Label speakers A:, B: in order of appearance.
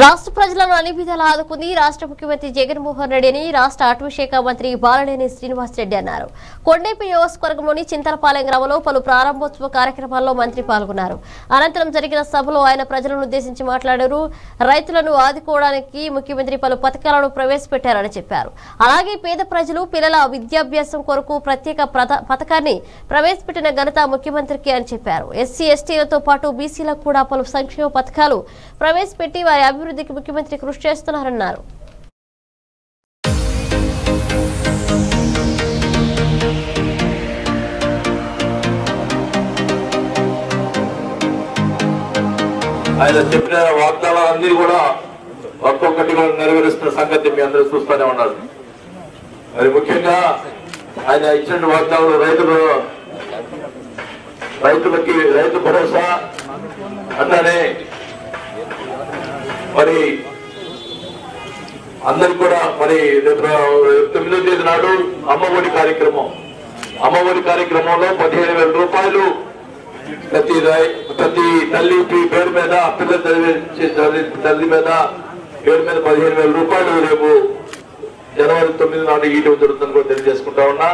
A: రాష్ట్ర ప్రజలను అన్ని విధాలా ఆదుకుంది. రాష్ట్ర ముఖ్యమంత్రి జగన్మోహన్ రెడ్డి అని రాష్ట్ర అటవీ శాఖ మంత్రి బాలనేని శ్రీనివాస్ రెడ్డి అన్నారు. కొండేపి నియోజకవర్గంలోని చింతలపాలెం గ్రామంలో పలు ప్రారంభోత్సవ కార్యక్రమాల్లో మంత్రి పాల్గొన్నారు. అనంతరం జరిగిన సభలో ఆయన ప్రజలను ఉద్దేశించి మాట్లాడారు. రైతులను ఆదుకోవడానికి ముఖ్యమంత్రి పలు పథకాలను ప్రవేశపెట్టారని చెప్పారు. అలాగే పేద ప్రజలు పిల్లల విద్యాభ్యాసం కొరకు ప్రత్యేక పథకాన్ని ప్రవేశపెట్టిన ఘనత ముఖ్యమంత్రికి అని చెప్పారు. ఎస్సీ ఎస్టీలతో పాటు బీసీలకు కూడా పలు సంక్షేమ పథకాలు ప్రవేశపెట్టి వారి అభివృద్ధికి ముఖ్యమంత్రి కృషి చేస్తున్నారన్నారు.
B: ఆయన చెప్పిన వాగ్దానాలన్నీ కూడా ఒక్కొక్కటి కూడా నెరవేరుస్తున్న సంగతి మీ అందరూ చూస్తూనే ఉన్నారు. మరి ముఖ్యంగా ఆయన ఇచ్చిన వాగ్దానాలు రైతులు రైతులకి రైతు భరోసా అట్లానే మరి అందరు కూడా మరి తొమ్మిదో తేదీ నాడు అమ్మఒడి కార్యక్రమం. అమ్మఒడి కార్యక్రమంలో పదిహేను వేల రూపాయలు ప్రతి ప్రతి తల్లి పేరు మీద పిల్లల తల్లి తల్లి- మీద పేరు మీద పదిహేను వేల రూపాయలు రేపు జనవరి తొమ్మిది నాడు ఇవ్వడం జరుగుతుందని కూడా తెలియజేసుకుంటా ఉన్నా.